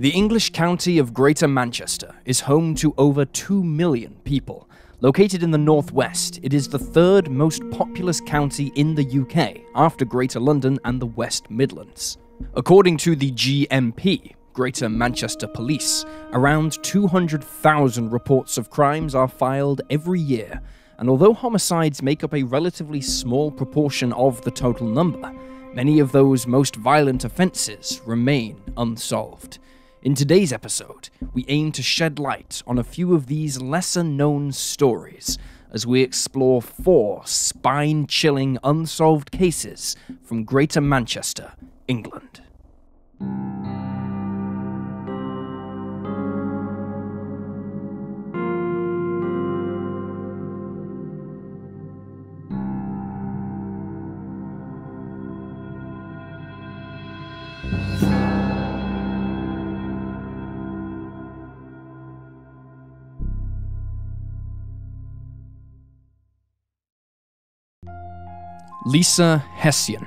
The English county of Greater Manchester is home to over 2 million people. Located in the northwest, it is the third most populous county in the UK after Greater London and the West Midlands. According to the GMP, Greater Manchester Police, around 200,000 reports of crimes are filed every year, and although homicides make up a relatively small proportion of the total number, many of those most violent offences remain unsolved. In today's episode, we aim to shed light on a few of these lesser known stories as we explore four spine chilling unsolved cases from Greater Manchester, England. Lisa Hession.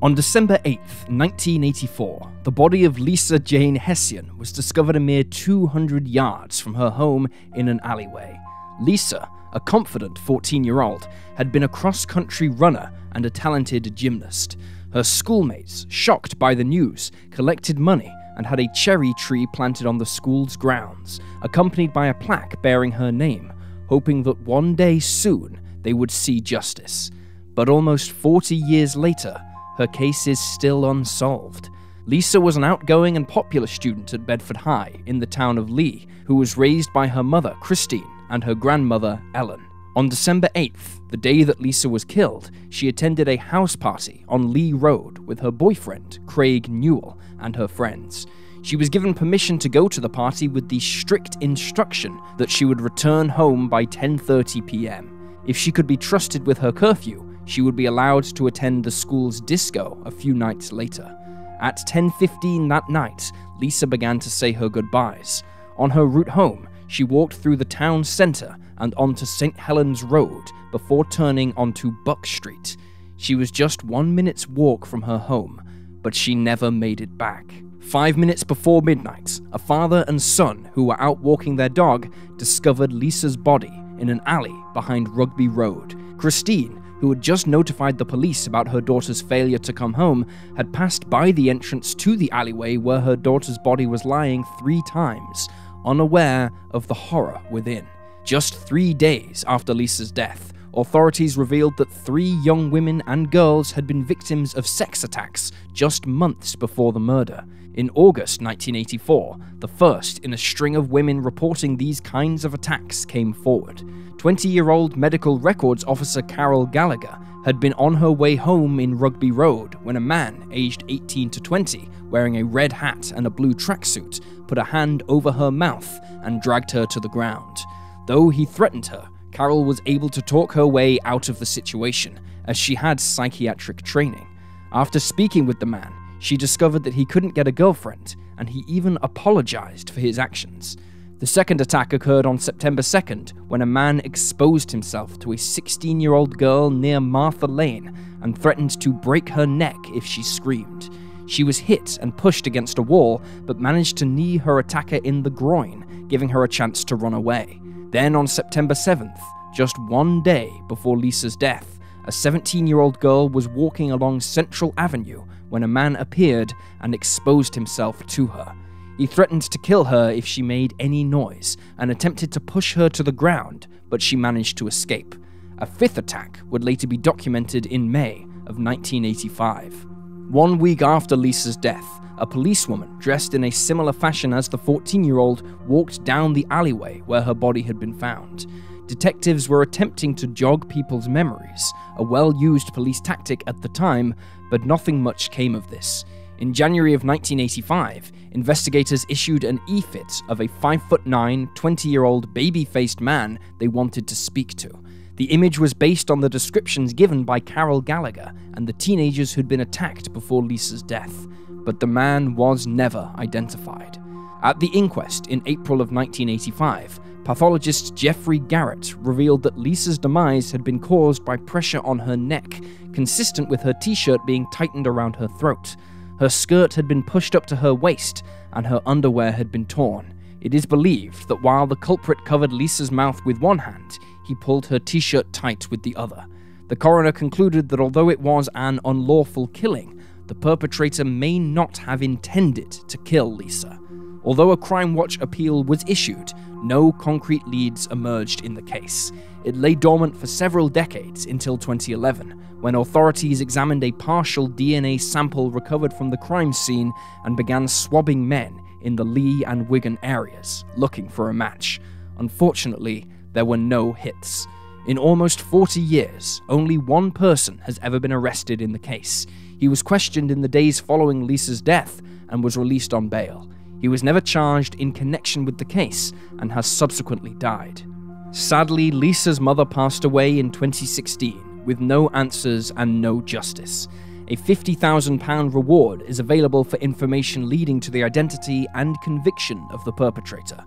On December 8, 1984, the body of Lisa Jane Hession was discovered a mere 200 yards from her home in an alleyway. Lisa, a confident 14 year old, had been a cross country runner and a talented gymnast. Her schoolmates, shocked by the news, collected money and had a cherry tree planted on the school's grounds, accompanied by a plaque bearing her name, hoping that one day soon they would see justice. But almost 40 years later, her case is still unsolved. Lisa was an outgoing and popular student at Bedford High in the town of Leigh, who was raised by her mother, Christine, and her grandmother, Ellen. On December 8th, the day that Lisa was killed, she attended a house party on Leigh Road with her boyfriend, Craig Newell, and her friends. She was given permission to go to the party with the strict instruction that she would return home by 10:30 p.m. If she could be trusted with her curfew, she would be allowed to attend the school's disco a few nights later. At 10:15 that night, Lisa began to say her goodbyes. On her route home, she walked through the town centre and onto St. Helens Road before turning onto Buck Street. She was just one minute's walk from her home, but she never made it back. Five minutes before midnight, a father and son who were out walking their dog discovered Lisa's body in an alley behind Rugby Road. Christine, who had just notified the police about her daughter's failure to come home, had passed by the entrance to the alleyway where her daughter's body was lying three times, unaware of the horror within. Just three days after Lisa's death, authorities revealed that three young women and girls had been victims of sex attacks just months before the murder. In August 1984, the first in a string of women reporting these kinds of attacks came forward. 20 year old medical records officer Carol Gallagher had been on her way home in Rugby Road when a man, aged 18 to 20, wearing a red hat and a blue tracksuit, put a hand over her mouth and dragged her to the ground. Though he threatened her, Carol was able to talk her way out of the situation, as she had psychiatric training. After speaking with the man, she discovered that he couldn't get a girlfriend, and he even apologized for his actions. The second attack occurred on September 2nd when a man exposed himself to a 16 year old girl near Martha Lane and threatened to break her neck if she screamed. She was hit and pushed against a wall, but managed to knee her attacker in the groin, giving her a chance to run away. Then on September 7th, just one day before Lisa's death, a 17 year old girl was walking along Central Avenue when a man appeared and exposed himself to her. He threatened to kill her if she made any noise and attempted to push her to the ground, but she managed to escape. A fifth attack would later be documented in May of 1985. One week after Lisa's death, a policewoman dressed in a similar fashion as the 14 year old walked down the alleyway where her body had been found. Detectives were attempting to jog people's memories, a well used police tactic at the time, but nothing much came of this. In January of 1985, investigators issued an e-fit of a 5'9, 20 year old baby faced man they wanted to speak to. The image was based on the descriptions given by Carol Gallagher and the teenagers who'd been attacked before Lisa's death, but the man was never identified. At the inquest in April of 1985, pathologist Jeffrey Garrett revealed that Lisa's demise had been caused by pressure on her neck, consistent with her t shirt being tightened around her throat. Her skirt had been pushed up to her waist, and her underwear had been torn. It is believed that while the culprit covered Lisa's mouth with one hand, he pulled her t shirt tight with the other. The coroner concluded that although it was an unlawful killing, the perpetrator may not have intended to kill Lisa. Although a Crimewatch appeal was issued, no concrete leads emerged in the case. It lay dormant for several decades until 2011, when authorities examined a partial DNA sample recovered from the crime scene and began swabbing men in the Leigh and Wigan areas, looking for a match. Unfortunately, there were no hits. In almost 40 years, only one person has ever been arrested in the case. He was questioned in the days following Lisa's death and was released on bail. He was never charged in connection with the case and has subsequently died. Sadly, Lisa's mother passed away in 2016 with no answers and no justice. A £50,000 reward is available for information leading to the identity and conviction of the perpetrator.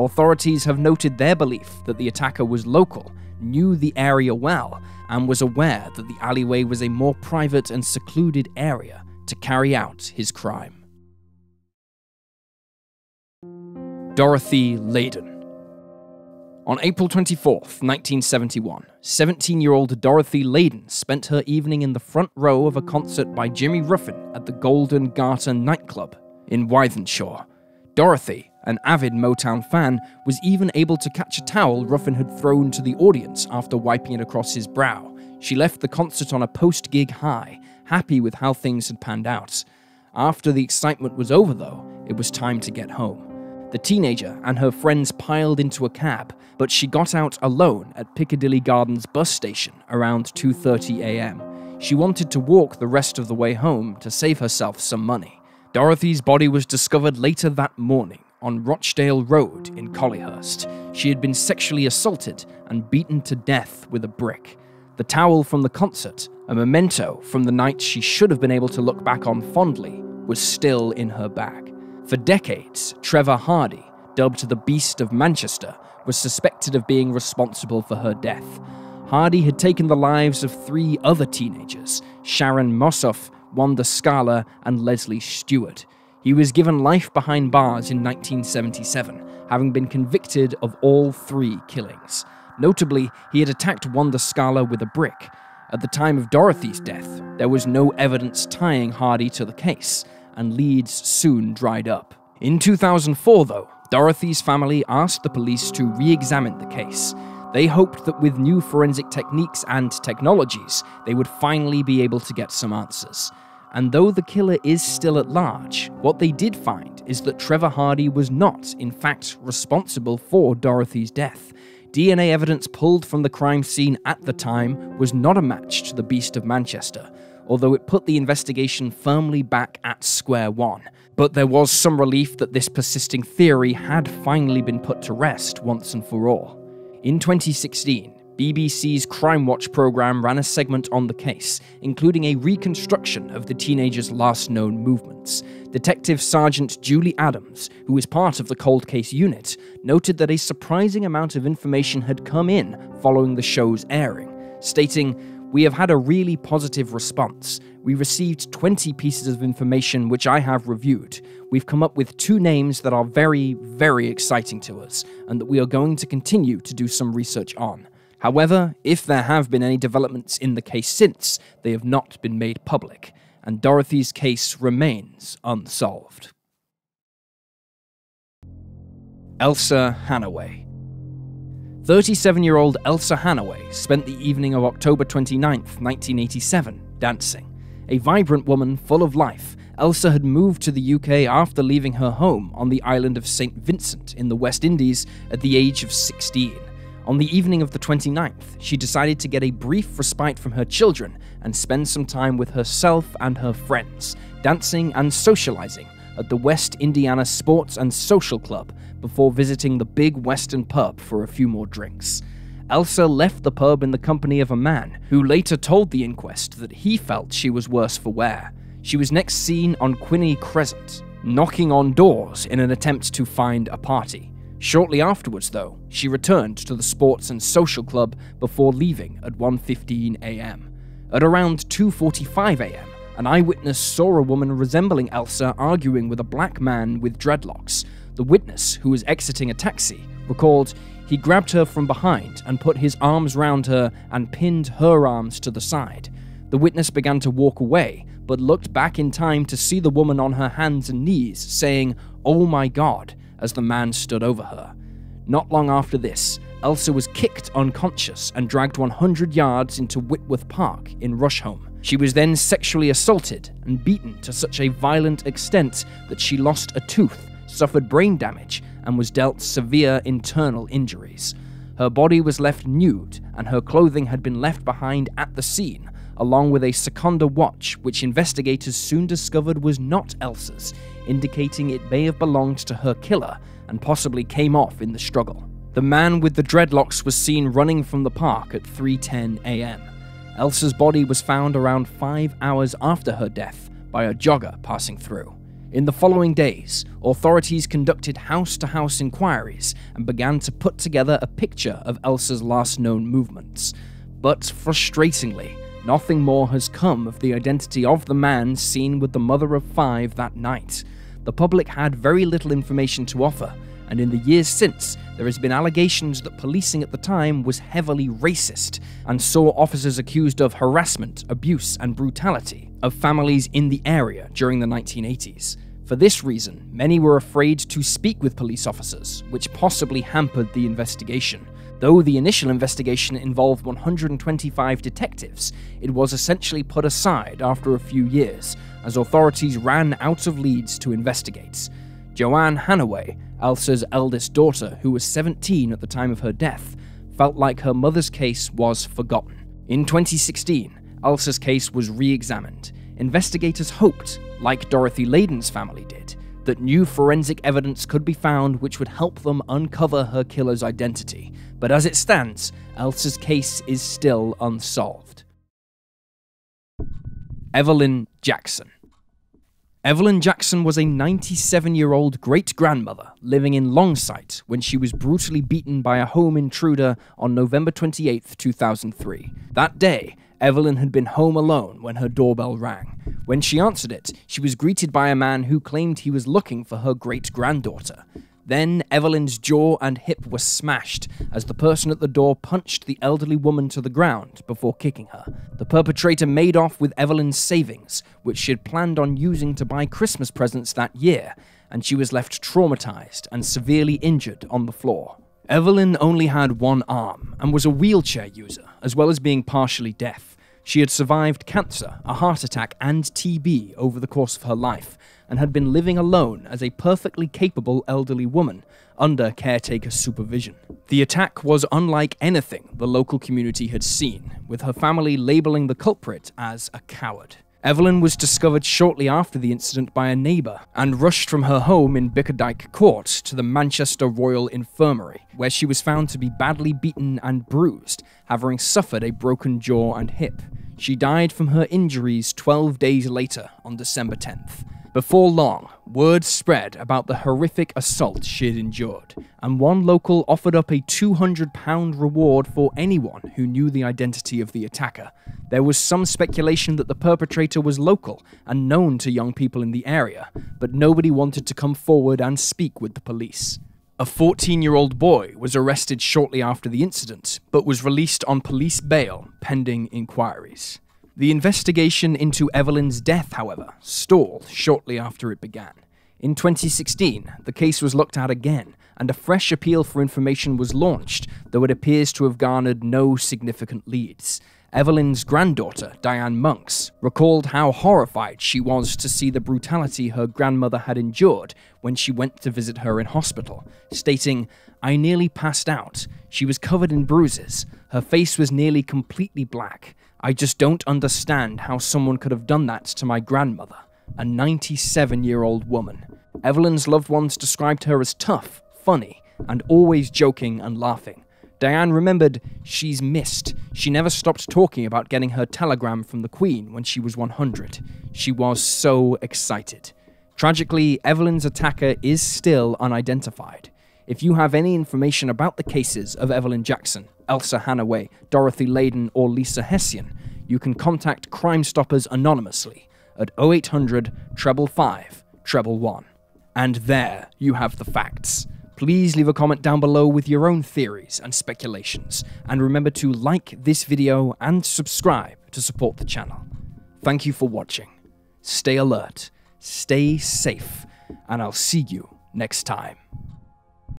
Authorities have noted their belief that the attacker was local knew the area well and was aware that the alleyway was a more private and secluded area to carry out his crime. Dorothy Leyden. On April 24, 1971, 17 year old Dorothy Leyden spent her evening in the front row of a concert by Jimmy Ruffin at the Golden Garter nightclub in Wythenshawe. Dorothy, an avid Motown fan was even able to catch a towel Ruffin had thrown to the audience after wiping it across his brow. She left the concert on a post gig high, happy with how things had panned out. After the excitement was over, though, it was time to get home. The teenager and her friends piled into a cab, but she got out alone at Piccadilly Gardens bus station around 2:30 a.m. She wanted to walk the rest of the way home to save herself some money. Dorothy's body was discovered later that morning on Rochdale Road in Collyhurst. She had been sexually assaulted and beaten to death with a brick. The towel from the concert, a memento from the night she should have been able to look back on fondly, was still in her bag. For decades, Trevor Hardy, dubbed the Beast of Manchester, was suspected of being responsible for her death. Hardy had taken the lives of three other teenagers Sharon Mosoph, Wanda Skala, and Leslie Stewart. He was given life behind bars in 1977, having been convicted of all three killings. Notably, he had attacked Wanda Skala with a brick. At the time of Dorothy's death, there was no evidence tying Hardy to the case, and leads soon dried up. In 2004, though, Dorothy's family asked the police to re examine the case. They hoped that with new forensic techniques and technologies, they would finally be able to get some answers. And though the killer is still at large, what they did find is that Trevor Hardy was not, in fact, responsible for Dorothy's death. DNA evidence pulled from the crime scene at the time was not a match to the Beast of Manchester, although it put the investigation firmly back at square one. But there was some relief that this persisting theory had finally been put to rest once and for all. In 2016, BBC's Crimewatch program ran a segment on the case, including a reconstruction of the teenager's last known movements. Detective Sergeant Julie Adams, who is part of the cold case unit, noted that a surprising amount of information had come in following the show's airing, stating, We have had a really positive response. We received 20 pieces of information which I have reviewed. We've come up with two names that are very, very exciting to us, and that we are going to continue to do some research on. However, if there have been any developments in the case since, they have not been made public, and Dorothy's case remains unsolved. Elsa Hannaway 37 year old Elsa Hannaway spent the evening of October 29, 1987, dancing. A vibrant woman full of life, Elsa had moved to the UK after leaving her home on the island of St. Vincent in the West Indies at the age of 16. On the evening of the 29th, she decided to get a brief respite from her children and spend some time with herself and her friends, dancing and socializing at the West Indiana Sports and Social Club before visiting the big Western pub for a few more drinks. Elsa left the pub in the company of a man who later told the inquest that he felt she was worse for wear. She was next seen on Quinney Crescent, knocking on doors in an attempt to find a party. Shortly afterwards, though, she returned to the Sports and Social Club before leaving at 1:15 a.m. At around 2:45 a.m., An eyewitness saw a woman resembling Elsa arguing with a black man with dreadlocks. The witness, who was exiting a taxi, recalled he grabbed her from behind and put his arms round her and pinned her arms to the side. The witness began to walk away, but looked back in time to see the woman on her hands and knees, saying, Oh my god, as the man stood over her. Not long after this, Elsa was kicked unconscious and dragged 100 yards into Whitworth Park in Rusholme. She was then sexually assaulted and beaten to such a violent extent that she lost a tooth, suffered brain damage, and was dealt severe internal injuries. Her body was left nude, and her clothing had been left behind at the scene, along with a Sekonda watch, which investigators soon discovered was not Elsa's, indicating it may have belonged to her killer and possibly came off in the struggle. The man with the dreadlocks was seen running from the park at 3:10 a.m. Elsa's body was found around 5 hours after her death by a jogger passing through. In the following days, authorities conducted house to house inquiries and began to put together a picture of Elsa's last known movements. But frustratingly, nothing more has come of the identity of the man seen with the mother of five that night. The public had very little information to offer, and in the years since, there has been allegations that policing at the time was heavily racist and saw officers accused of harassment, abuse, and brutality of families in the area during the 1980s. For this reason, many were afraid to speak with police officers, which possibly hampered the investigation. Though the initial investigation involved 125 detectives, it was essentially put aside after a few years, as authorities ran out of leads to investigate. Joanne Hannaway, Elsa's eldest daughter, who was 17 at the time of her death, felt like her mother's case was forgotten. In 2016, Elsa's case was re examined. Investigators hoped, like Dorothy Leyden's family did, that new forensic evidence could be found which would help them uncover her killer's identity. But as it stands, Elsa's case is still unsolved. Evelyn Jackson. Evelyn Jackson was a 97 year old great grandmother living in Longsight when she was brutally beaten by a home intruder on November 28, 2003. That day, Evelyn had been home alone when her doorbell rang. When she answered it, she was greeted by a man who claimed he was looking for her great granddaughter. Then Evelyn's jaw and hip were smashed as the person at the door punched the elderly woman to the ground before kicking her. The perpetrator made off with Evelyn's savings, which she had planned on using to buy Christmas presents that year, and she was left traumatized and severely injured on the floor. Evelyn only had one arm and was a wheelchair user, as well as being partially deaf. She had survived cancer, a heart attack, and TB over the course of her life, and had been living alone as a perfectly capable elderly woman under caretaker supervision. The attack was unlike anything the local community had seen, with her family labeling the culprit as a coward. Evelyn was discovered shortly after the incident by a neighbour and rushed from her home in Bickerdike Court to the Manchester Royal Infirmary, where she was found to be badly beaten and bruised, having suffered a broken jaw and hip. She died from her injuries 12 days later on December 10th. Before long, word spread about the horrific assault she had endured, and one local offered up a £200 reward for anyone who knew the identity of the attacker. There was some speculation that the perpetrator was local and known to young people in the area, but nobody wanted to come forward and speak with the police. A 14 year old boy was arrested shortly after the incident, but was released on police bail pending inquiries. The investigation into Evelyn's death, however, stalled shortly after it began. In 2016, the case was looked at again, and a fresh appeal for information was launched, though it appears to have garnered no significant leads. Evelyn's granddaughter, Diane Monks, recalled how horrified she was to see the brutality her grandmother had endured when she went to visit her in hospital, stating, I nearly passed out. She was covered in bruises. Her face was nearly completely black. I just don't understand how someone could have done that to my grandmother, a 97 year old woman. Evelyn's loved ones described her as tough, funny, and always joking and laughing. Diane remembered she's missed. She never stopped talking about getting her telegram from the Queen when she was 100. She was so excited. Tragically, Evelyn's attacker is still unidentified. If you have any information about the cases of Evelyn Jackson, Elsa Hannaway, Dorothy Leyden, or Lisa Hession, you can contact Crime Stoppers anonymously. at 0800 treble 5 treble 1. And there you have the facts. Please leave a comment down below with your own theories and speculations, and remember to like this video and subscribe to support the channel. Thank you for watching. Stay alert, stay safe, and I'll see you next time.